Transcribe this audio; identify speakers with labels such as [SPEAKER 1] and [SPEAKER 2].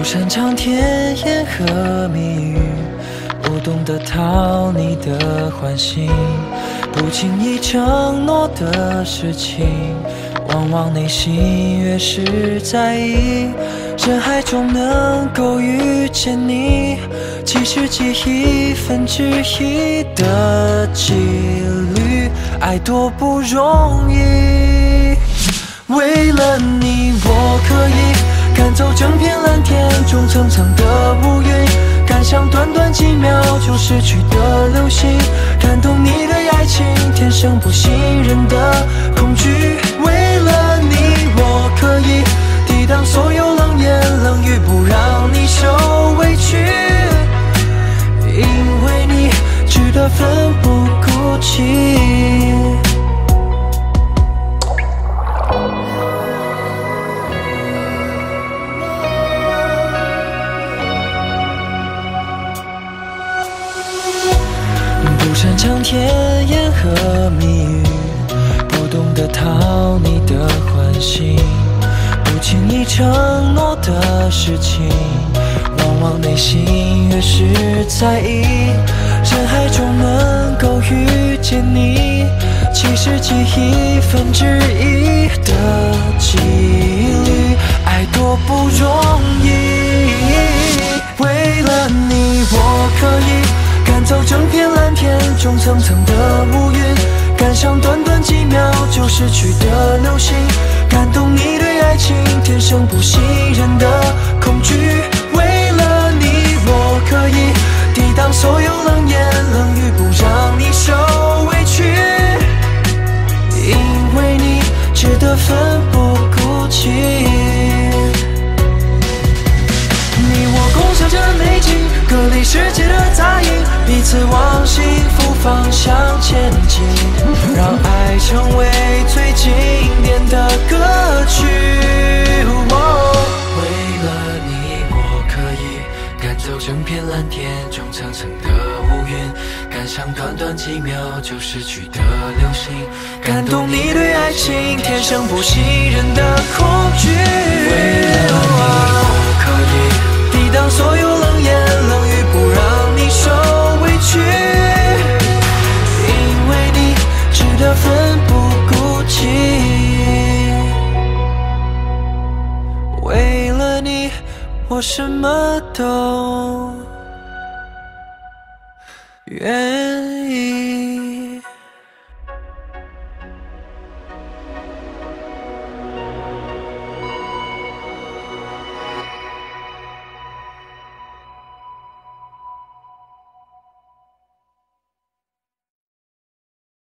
[SPEAKER 1] 不擅长甜言和蜜语，不懂得讨你的欢心，不轻易承诺的事情，往往内心越是在意。人海中能够遇见你，几十几亿分之一的几率，爱多不容易。为了你，我可以赶走整片中层层的乌云，赶上短短几秒就逝去的流星，感动你的爱情天生不信任的恐惧。为擅长甜言和蜜语，不懂得讨你的欢心，不轻易承诺的事情，往往内心越是在意。人海中能够遇见你，几十几亿分之一中层层的乌云，赶上短短几秒就失去的流星，感动你对爱情天生不信任的恐惧。为了你，我可以抵挡所有冷言冷语，不让你受委屈，因为你值得奋不顾身。你我共享着美景，隔离世界的杂音，彼此往昔方向前进，让爱成为最经典的歌曲。为了你，我可以赶走整片蓝天中层层的乌云，赶上短短几秒就失去的流星，感动你对爱情天生不信任的恐惧。为了你，我什么都愿意。